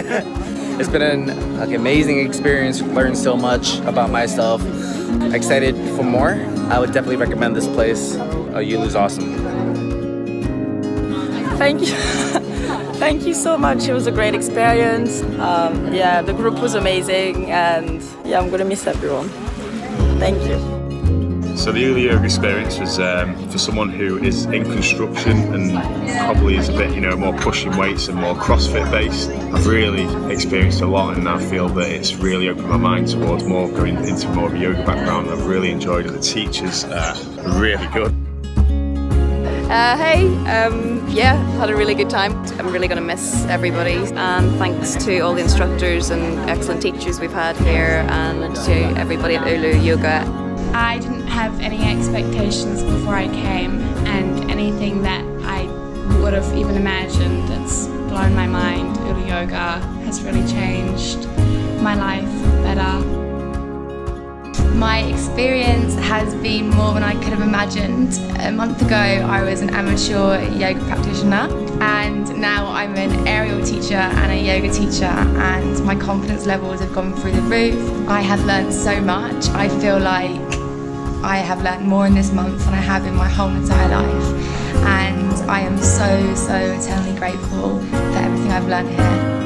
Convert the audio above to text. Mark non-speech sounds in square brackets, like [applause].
[laughs] it's been an like, amazing experience, learned so much about myself. Excited for more. I would definitely recommend this place. Uh, Ulu's awesome. Thank you. [laughs] Thank you so much. It was a great experience. Um, yeah, the group was amazing, and yeah, I'm gonna miss everyone. Thank you. So the Ulu Yoga experience was um, for someone who is in construction and probably is a bit, you know, more pushing weights and more CrossFit based. I've really experienced a lot and I feel that it's really opened my mind towards more going into more of a yoga background. I've really enjoyed it. The teachers are really good. Uh, hey, um, yeah, had a really good time. I'm really going to miss everybody and thanks to all the instructors and excellent teachers we've had here and to everybody at Ulu Yoga. I didn't have any expectations before I came, and anything that I would have even imagined, it's blown my mind. Ulu Yoga has really changed my life better. My experience has been more than I could have imagined. A month ago, I was an amateur yoga practitioner, and now I'm an aerial teacher and a yoga teacher, and my confidence levels have gone through the roof. I have learned so much. I feel like I have learned more in this month than I have in my whole entire life. And I am so, so eternally grateful for everything I've learned here.